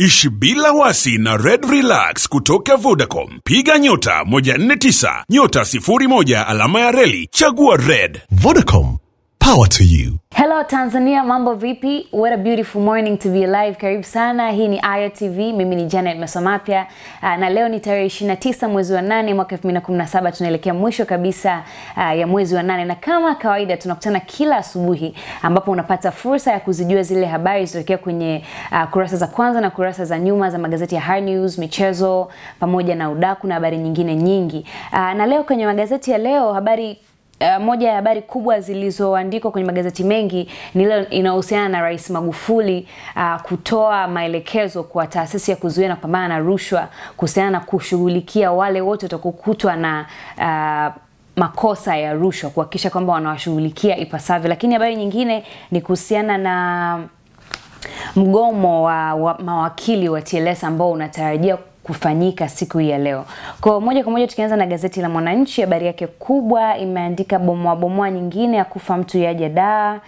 Ishi bila wasi na Red Relax kutoka Vodacom. Piga nyota 149 nyota 01 alama ya reli chagua Red. Vodacom, power to you. Hello Tanzania, mambo vipi? What a beautiful morning to be alive. Karibu sana, hii ni Aya TV. Mimi ni Janet Mesomapya uh, na leo ni tarehe 29 mwezi wa 8 mwaka 2017. Tunaelekea mwisho kabisa uh, ya mwezi wa 8 na kama kawaida tunakutana kila asubuhi ambapo unapata fursa ya kuzijua zile habari zilizotokea kwenye uh, kurasa za kwanza na kurasa za nyuma za magazeti ya Hard News, michezo pamoja na udaku na habari nyingine nyingi. Na leo kwenye magazeti ya leo habari Uh, moja ya habari kubwa zilizoandikwa kwenye magazeti mengi ni ile inayohusiana na Rais Magufuli uh, kutoa maelekezo kwa taasisi ya kuzuia na kupambana na rushwa kuhusiana na kushughulikia wale wote watakokutwa na uh, makosa ya rushwa, kuhakikisha kwamba wanawashughulikia ipasavyo. Lakini habari nyingine ni kuhusiana na mgomo wa, wa mawakili wa TLS ambao unatarajia kufanyika siku hii ya leo. Kwa moja kwa moja tukianza na gazeti la Mwananchi, habari yake kubwa imeandika bomoa bomoa nyingine ya kufa mtu yaja daa.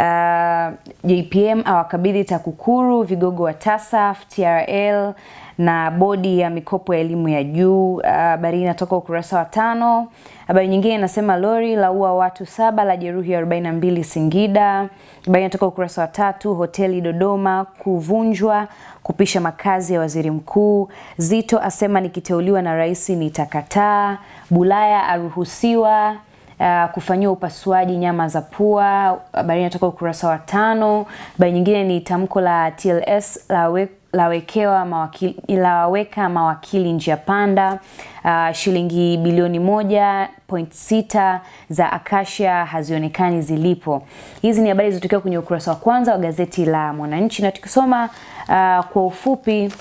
Uh, JPM awakabidhi TAKUKURU vigogo wa TASAF, TRL na bodi ya mikopo ya elimu ya juu. Habari uh, inatoka ukurasa wa tano. Habari nyingine inasema lori la ua watu saba la jeruhi 42 Singida. Habari inatoka ukurasa wa tatu. Hoteli Dodoma kuvunjwa kupisha makazi ya waziri mkuu. Zito asema nikiteuliwa na rais nitakataa. Bulaya aruhusiwa Uh, kufanyiwa upasuaji nyama za pua. Habari inatoka ukurasa wa tano. Habari nyingine ni tamko la TLS la we, lawekewa mawakili, lawaweka mawakili njia panda. Uh, shilingi bilioni moja point sita za Akasha hazionekani zilipo. Hizi ni habari zilizotokea kwenye ukurasa wa kwanza wa gazeti la Mwananchi, na tukisoma uh, kwa ufupi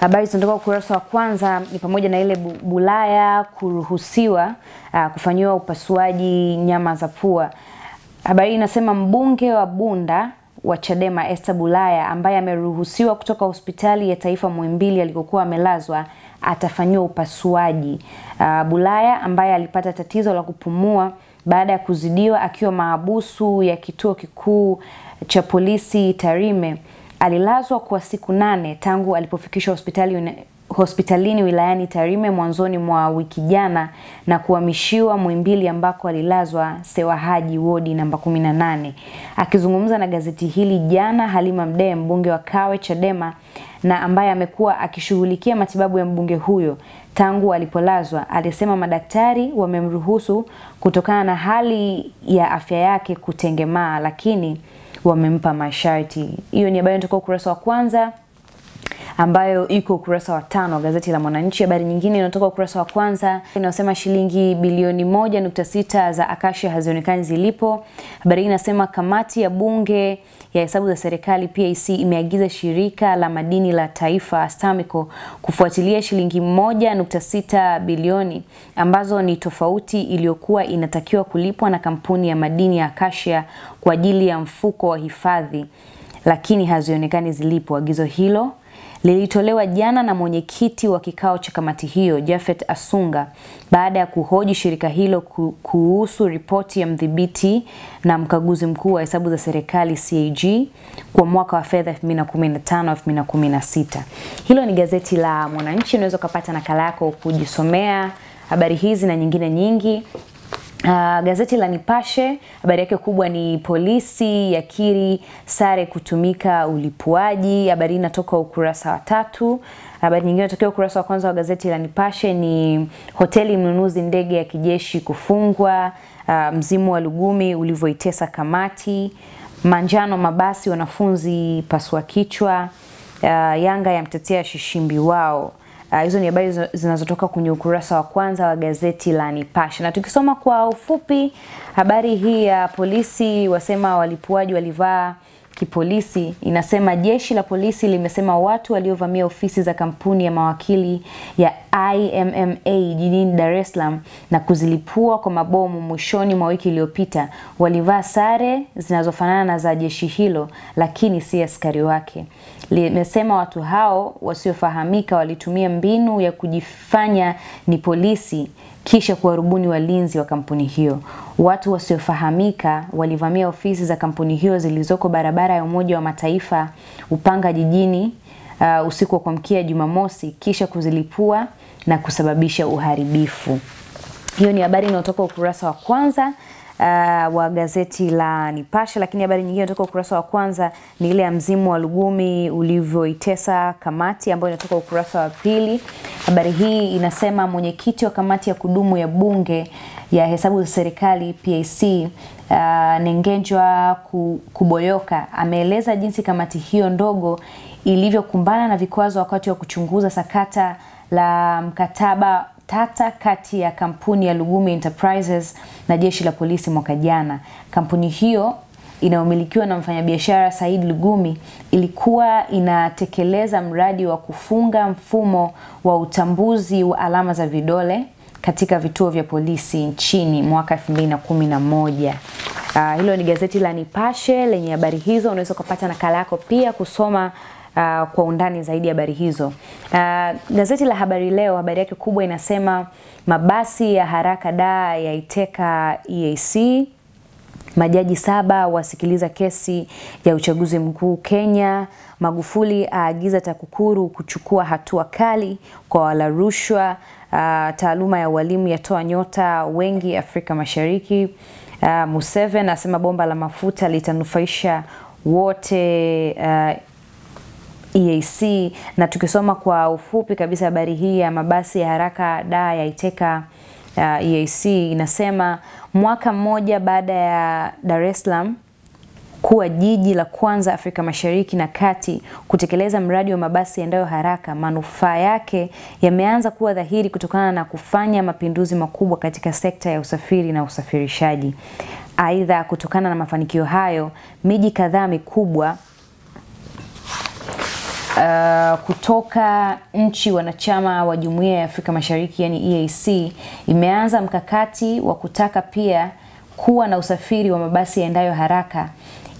habari zinatoka ukurasa wa kwanza ni pamoja na ile Bulaya kuruhusiwa uh, kufanyiwa upasuaji nyama za pua. Habari inasema mbunge wa Bunda wa Chadema Esther Bulaya ambaye ameruhusiwa kutoka hospitali ya taifa Muhimbili alikokuwa amelazwa atafanyiwa upasuaji. Uh, Bulaya ambaye alipata tatizo la kupumua baada ya kuzidiwa akiwa mahabusu ya kituo kikuu cha polisi Tarime alilazwa kwa siku nane tangu alipofikishwa hospitali hospitalini wilayani Tarime mwanzoni mwa wiki jana na kuhamishiwa Muhimbili ambako alilazwa Sewahaji wodi namba 18. Akizungumza na gazeti hili jana, Halima Mdee mbunge wa Kawe Chadema na ambaye amekuwa akishughulikia matibabu ya mbunge huyo tangu alipolazwa, alisema madaktari wamemruhusu kutokana na hali ya afya yake kutengemaa, lakini wamempa masharti. Hiyo ni habari inatoka ukurasa wa kwanza ambayo iko ukurasa wa tano wa gazeti la Mwananchi. Habari nyingine inatoka ukurasa wa kwanza inayosema shilingi bilioni moja nukta sita za Akasha hazionekani zilipo. Habari hii inasema kamati ya bunge ya hesabu za serikali PAC imeagiza shirika la madini la taifa STAMICO kufuatilia shilingi moja nukta sita bilioni ambazo ni tofauti iliyokuwa inatakiwa kulipwa na kampuni ya madini ya Acacia kwa ajili ya mfuko wa hifadhi, lakini hazionekani zilipo. Agizo hilo lilitolewa jana na mwenyekiti wa kikao cha kamati hiyo Jafet Asunga baada ya kuhoji shirika hilo kuhusu ripoti ya mdhibiti na mkaguzi mkuu wa hesabu za serikali CAG kwa mwaka wa fedha 2015 2016. Hilo ni gazeti la Mwananchi, unaweza ukapata nakala yako kujisomea habari hizi na nyingine nyingi. Uh, gazeti la Nipashe habari yake kubwa ni polisi yakiri sare kutumika ulipuaji. Habari inatoka ukurasa wa tatu. Habari nyingine inatokea ukurasa wa kwanza wa gazeti la Nipashe ni hoteli mnunuzi ndege ya kijeshi kufungwa. Uh, mzimu wa Lugumi ulivyoitesa kamati. Manjano mabasi wanafunzi pasua kichwa. Uh, Yanga yamtetea shishimbi wao. Uh, hizo ni habari zinazotoka kwenye ukurasa wa kwanza wa gazeti la Nipashe. Na tukisoma kwa ufupi habari hii ya polisi wasema walipuaji walivaa kipolisi, inasema jeshi la polisi limesema watu waliovamia ofisi za kampuni ya mawakili ya IMMA jijini Dar es Salaam na kuzilipua kwa mabomu mwishoni mwa wiki iliyopita walivaa sare zinazofanana na za jeshi hilo, lakini si askari wake. Limesema watu hao wasiofahamika walitumia mbinu ya kujifanya ni polisi kisha kuwarubuni walinzi wa kampuni hiyo. Watu wasiofahamika walivamia ofisi za kampuni hiyo zilizoko barabara ya Umoja wa Mataifa Upanga jijini uh, usiku wa kuamkia Jumamosi kisha kuzilipua na kusababisha uharibifu. Hiyo ni habari inayotoka ukurasa wa kwanza uh, wa gazeti la Nipashe, lakini habari nyingine inatoka ukurasa wa kwanza ni ile ya mzimu wa Lugumi ulivyoitesa kamati ambayo inatoka ukurasa wa pili. Habari hii inasema mwenyekiti wa kamati ya kudumu ya bunge ya hesabu za serikali PAC uh, Nengenjwa Kuboyoka ameeleza jinsi kamati hiyo ndogo ilivyokumbana na vikwazo wakati wa kuchunguza sakata la mkataba tata kati ya kampuni ya Lugumi Enterprises na jeshi la polisi mwaka jana. Kampuni hiyo inayomilikiwa na mfanyabiashara Said Lugumi ilikuwa inatekeleza mradi wa kufunga mfumo wa utambuzi wa alama za vidole katika vituo vya polisi nchini mwaka 2011. Uh, hilo ni gazeti la Nipashe lenye habari hizo. Unaweza ukapata nakala yako pia kusoma uh, kwa undani zaidi habari hizo. Uh, gazeti la Habari Leo habari yake kubwa inasema mabasi ya haraka da yaiteka EAC, majaji saba wasikiliza kesi ya uchaguzi mkuu Kenya, Magufuli aagiza TAKUKURU kuchukua hatua kali kwa wala rushwa, uh, taaluma ya ualimu yatoa nyota wengi Afrika Mashariki. Uh, Museveni asema bomba la mafuta litanufaisha wote uh, EAC na tukisoma kwa ufupi kabisa habari hii ya mabasi ya haraka da yaiteka uh, EAC inasema mwaka mmoja baada ya Dar es Salaam kuwa jiji la kwanza Afrika Mashariki na Kati kutekeleza mradi wa mabasi yaendayo haraka, manufaa yake yameanza kuwa dhahiri kutokana na kufanya mapinduzi makubwa katika sekta ya usafiri na usafirishaji. Aidha, kutokana na mafanikio hayo, miji kadhaa mikubwa Uh, kutoka nchi wanachama wa Jumuiya ya Afrika Mashariki yani EAC imeanza mkakati wa kutaka pia kuwa na usafiri wa mabasi yaendayo haraka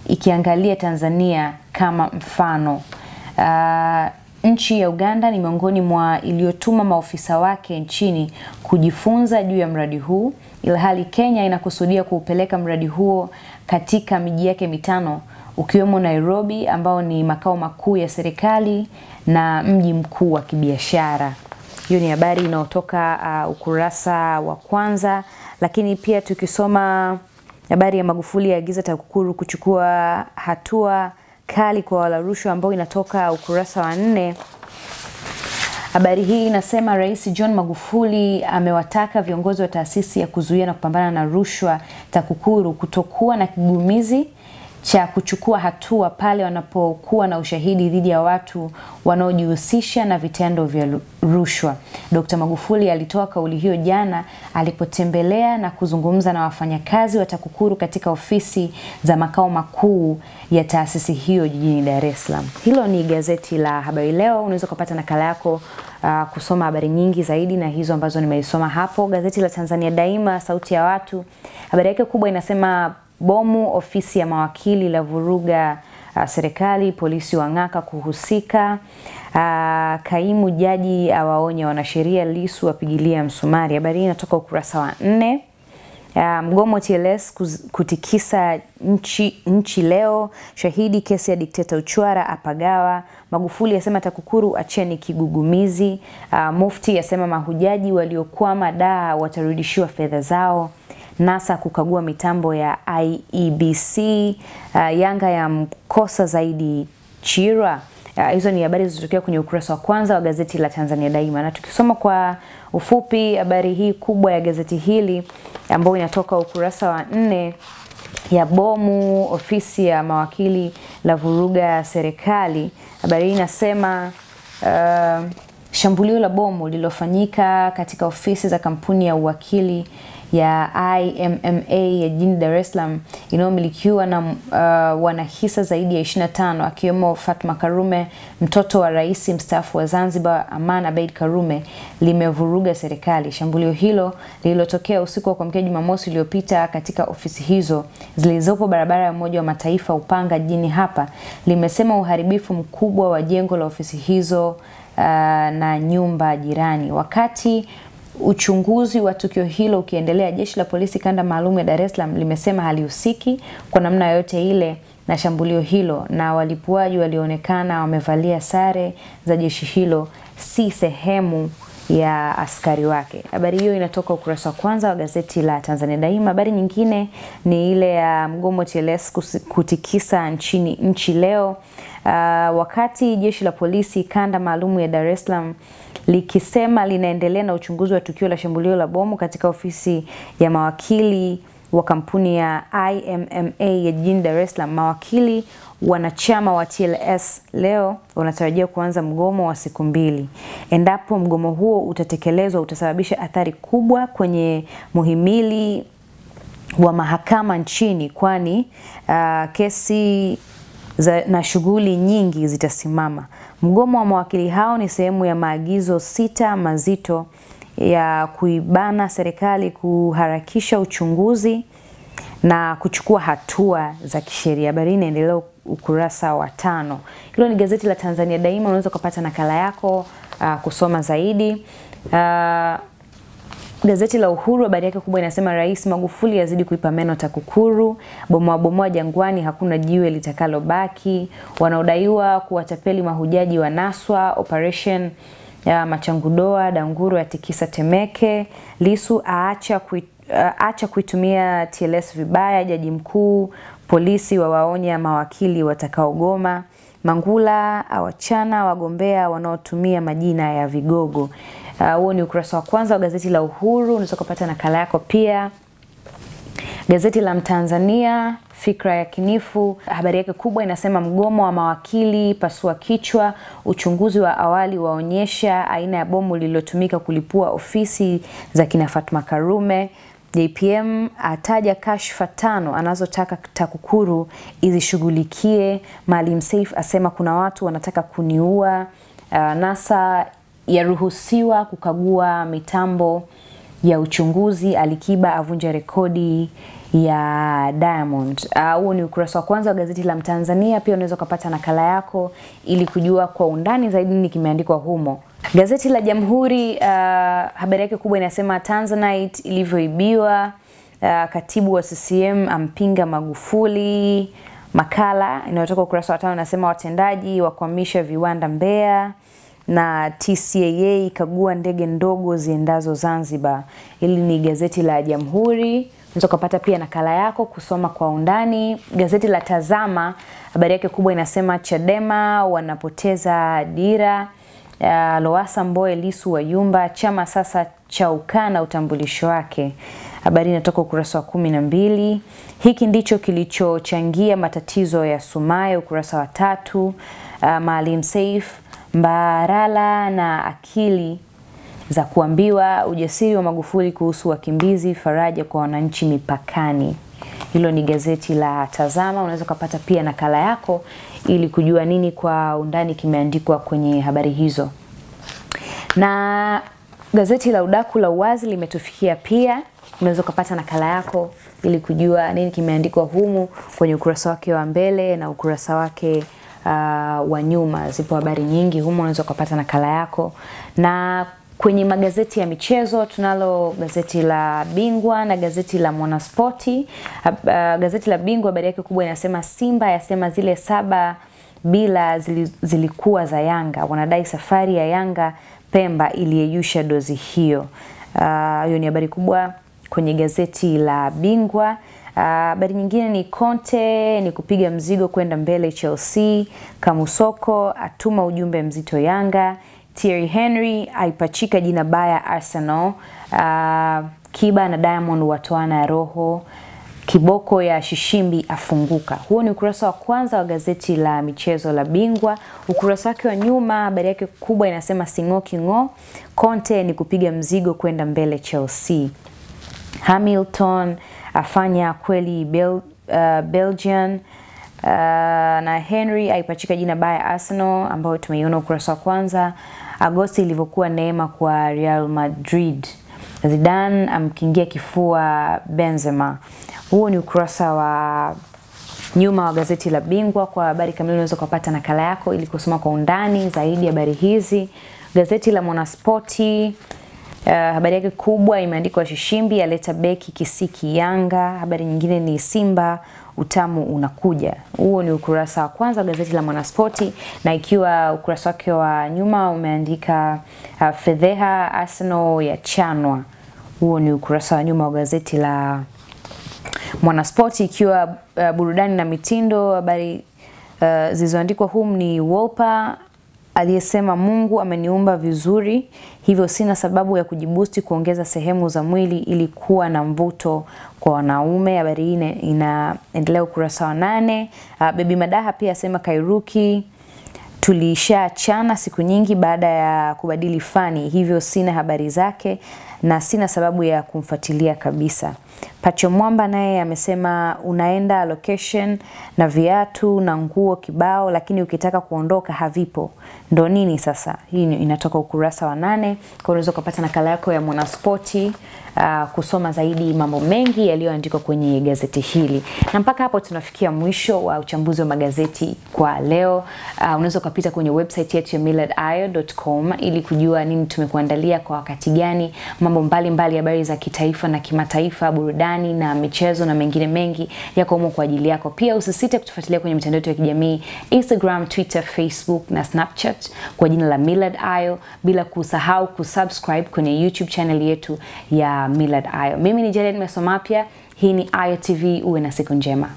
ikiangalia Tanzania kama mfano. Uh, nchi ya Uganda ni miongoni mwa iliyotuma maofisa wake nchini kujifunza juu ya mradi huu, ilhali Kenya inakusudia kuupeleka mradi huo katika miji yake mitano ukiwemo Nairobi ambao ni makao makuu ya serikali na mji mkuu wa kibiashara. Hiyo ni habari inayotoka uh, ukurasa wa kwanza, lakini pia tukisoma habari ya Magufuli yaagiza TAKUKURU kuchukua hatua kali kwa wala rushwa ambayo inatoka ukurasa wa nne. Habari hii inasema Rais John Magufuli amewataka viongozi wa taasisi ya kuzuia na kupambana na rushwa TAKUKURU kutokuwa na kigumizi cha kuchukua hatua pale wanapokuwa na ushahidi dhidi ya watu wanaojihusisha na vitendo vya rushwa. Dkt. Magufuli alitoa kauli hiyo jana alipotembelea na kuzungumza na wafanyakazi wa TAKUKURU katika ofisi za makao makuu ya taasisi hiyo jijini Dar es Salaam. Hilo ni gazeti la Habari Leo. Unaweza kupata nakala yako uh, kusoma habari nyingi zaidi na hizo ambazo nimeisoma hapo. Gazeti la Tanzania Daima, sauti ya watu, habari yake kubwa inasema bomu ofisi ya mawakili la vuruga uh, serikali, polisi wang'aka kuhusika. Uh, kaimu jaji awaonya wanasheria, Lisu apigilia msumari. Habari hii inatoka ukurasa wa nne. Uh, mgomo TLS kutikisa nchi, nchi leo. Shahidi kesi ya dikteta Uchwara apagawa. Magufuli asema TAKUKURU acheni kigugumizi. Uh, Mufti asema mahujaji waliokwama daa watarudishiwa fedha zao. NASA kukagua mitambo ya IEBC. Uh, Yanga ya mkosa zaidi Chira. Uh, hizo ni habari zilizotokea kwenye ukurasa wa kwanza wa gazeti la Tanzania Daima, na tukisoma kwa ufupi habari hii kubwa ya gazeti hili ambayo inatoka ukurasa wa nne ya bomu ofisi ya mawakili la vuruga serikali. Habari hii inasema uh, shambulio la bomu lililofanyika katika ofisi za kampuni ya uwakili ya IMMA ya jijini Dar es Salaam inayomilikiwa na uh, wanahisa zaidi ya 25 akiwemo Fatma Karume, mtoto wa rais mstaafu wa Zanzibar Aman Abeid Karume, limevuruga serikali. Shambulio hilo lililotokea usiku wa kuamkia Jumamosi iliyopita katika ofisi hizo zilizopo barabara ya Umoja wa Mataifa Upanga jijini hapa, limesema uharibifu mkubwa wa jengo la ofisi hizo uh, na nyumba jirani. Wakati uchunguzi wa tukio hilo ukiendelea, jeshi la polisi kanda maalum ya Dar es Salaam limesema halihusiki kwa namna yoyote ile na shambulio hilo na walipuaji walioonekana wamevalia sare za jeshi hilo si sehemu ya askari wake. Habari hiyo inatoka ukurasa wa kwanza wa gazeti la Tanzania Daima. Habari nyingine ni ile ya mgomo TLS kutikisa nchini nchi leo. Uh, wakati jeshi la polisi kanda maalum ya Dar es Salaam likisema linaendelea na uchunguzi wa tukio la shambulio la bomu katika ofisi ya mawakili wa kampuni ya IMMA ya jijini Dar es Salaam. Mawakili wanachama wa TLS leo wanatarajia kuanza mgomo wa siku mbili. Endapo mgomo huo utatekelezwa, utasababisha athari kubwa kwenye muhimili wa mahakama nchini, kwani uh, kesi za, na shughuli nyingi zitasimama. Mgomo wa mawakili hao ni sehemu ya maagizo sita mazito ya kuibana serikali kuharakisha uchunguzi na kuchukua hatua za kisheria. Habari inaendelea ukurasa wa tano. Hilo ni gazeti la Tanzania Daima, unaweza ukapata nakala yako uh, kusoma zaidi uh, Gazeti la Uhuru habari yake kubwa inasema Rais Magufuli azidi kuipa meno TAKUKURU, bomoa bomoa Jangwani, hakuna jiwe litakalobaki. Wanaodaiwa kuwatapeli mahujaji wa Naswa, operation ya Machangudoa, Danguru yatikisa Temeke, Lisu aacha kui, acha kuitumia TLS vibaya, jaji mkuu, polisi wawaonya mawakili watakaogoma. Mangula awachana wagombea wanaotumia majina ya vigogo. Huo uh, ni ukurasa wa kwanza wa gazeti la Uhuru. Unaweza kupata nakala yako pia. Gazeti la Mtanzania Fikra ya Kinifu, habari yake kubwa inasema mgomo wa mawakili pasua kichwa, uchunguzi wa awali waonyesha aina ya bomu lililotumika kulipua ofisi za kina Fatma Karume. JPM ataja kashfa tano anazotaka TAKUKURU izishughulikie. Maalim Seif asema kuna watu wanataka kuniua. Uh, NASA yaruhusiwa kukagua mitambo ya uchunguzi. Alikiba avunja rekodi ya Diamond. Huu uh, ni ukurasa wa kwanza wa gazeti la Mtanzania. Pia unaweza ukapata nakala yako ili kujua kwa undani zaidi nini kimeandikwa humo. Gazeti la Jamhuri uh, habari yake kubwa inasema Tanzanite ilivyoibiwa. Uh, katibu wa CCM ampinga Magufuli. Makala inayotoka ukurasa wa tano inasema watendaji wakwamisha viwanda Mbeya na TCAA ikagua ndege ndogo ziendazo Zanzibar. Hili ni gazeti la Jamhuri, unaweza ukapata pia nakala yako kusoma kwa undani. Gazeti la Tazama habari yake kubwa inasema Chadema wanapoteza dira. Uh, Lowassa Mbowe Lisu wayumba, chama sasa cha ukana utambulisho wake. Habari inatoka ukurasa wa kumi na mbili. Hiki ndicho kilichochangia matatizo ya Sumaye, ukurasa wa tatu. Uh, Maalim Seif Mbarala na akili za kuambiwa, ujasiri wa Magufuli kuhusu wakimbizi, faraja kwa wananchi mipakani. Hilo ni gazeti la Tazama, unaweza ukapata pia nakala yako ili kujua nini kwa undani kimeandikwa kwenye habari hizo. Na gazeti la Udaku la Uwazi limetufikia pia, unaweza ukapata nakala yako ili kujua nini kimeandikwa humu kwenye ukurasa wake wa mbele na ukurasa wake uh, wa nyuma. Zipo habari nyingi humu, unaweza ukapata nakala yako. Na kwenye magazeti ya michezo tunalo gazeti la Bingwa na gazeti la Mwanaspoti. Uh, gazeti la Bingwa habari yake kubwa inasema Simba yasema zile saba bila zili, zilikuwa za Yanga, wanadai safari ya Yanga Pemba iliyeyusha dozi hiyo. Hiyo uh, ni habari kubwa kwenye gazeti la Bingwa. Habari uh, nyingine ni Conte ni kupiga mzigo kwenda mbele Chelsea. Kamusoko atuma ujumbe mzito Yanga. Thierry Henry aipachika jina baya Arsenal. Uh, Kiba na Diamond watoana roho. Kiboko ya Shishimbi afunguka. Huo ni ukurasa wa kwanza wa gazeti la michezo la Bingwa. Ukurasa wake wa nyuma habari yake kubwa inasema sing'o king'o, Conte ni kupiga mzigo kwenda mbele Chelsea. Hamilton afanya kweli Bel, uh, Belgian uh, na Henry aipachika jina baya Arsenal, ambayo tumeiona ukurasa wa kwanza. Agosti ilivyokuwa neema kwa Real Madrid. Zidane amkingia kifua Benzema. Huo ni ukurasa wa nyuma wa gazeti la Bingwa. Kwa habari kamili unaweza kupata nakala yako ili kusoma kwa undani zaidi habari hizi. Gazeti la Mwanaspoti Uh, habari yake kubwa imeandikwa Shishimbi aleta beki Kisiki Yanga. Habari nyingine ni Simba utamu unakuja. Huo ni ukurasa wa kwanza wa gazeti la Mwanaspoti, na ikiwa ukurasa wake wa nyuma umeandika uh, fedheha Arsenal ya chanwa. Huo ni ukurasa wa nyuma wa gazeti la Mwanaspoti, ikiwa uh, burudani na mitindo. Habari uh, zilizoandikwa humu ni Wolper aliyesema Mungu ameniumba vizuri, hivyo sina sababu ya kujibusti kuongeza sehemu za mwili ili kuwa na mvuto kwa wanaume. Habari hii inaendelea ukurasa wa nane. Uh, Baby Madaha pia asema Kairuki tulishaachana siku nyingi baada ya kubadili fani, hivyo sina habari zake na sina sababu ya kumfuatilia kabisa. Pacho Mwamba naye amesema unaenda location na viatu na nguo kibao, lakini ukitaka kuondoka havipo. Ndo nini sasa? Hii inatoka ukurasa wa nane. Kwa unaweza ukapata nakala yako ya Mwanaspoti uh, kusoma zaidi mambo mengi yaliyoandikwa kwenye gazeti hili. Na mpaka hapo tunafikia mwisho wa uchambuzi wa magazeti kwa leo. Uh, unaweza ukapita kwenye website yetu ya millardayo.com ili kujua nini tumekuandalia kwa wakati gani, mambo mbalimbali, habari za kitaifa na kimataifa, burudani na michezo na mengine mengi yako humo kwa ajili yako. Pia usisite kutufuatilia kwenye mitandao yetu ya kijamii Instagram, Twitter, Facebook na Snapchat kwa jina la Millard Ayo, bila kusahau kusubscribe kwenye YouTube channel yetu ya Millard Ayo. Mimi ni Jared Mesomapya, hii ni Ayo TV. Uwe na siku njema.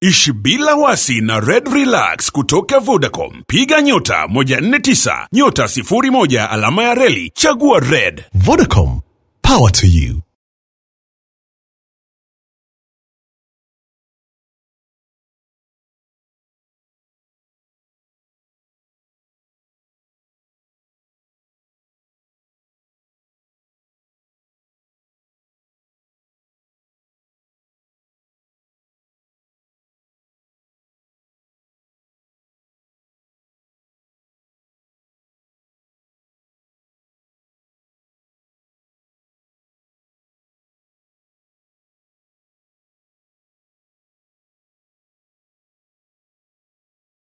Ishi bila wasi na Red Relax kutoka Vodacom. Piga nyota 149 nyota 01 alama ya reli chagua Red. Vodacom, power to you.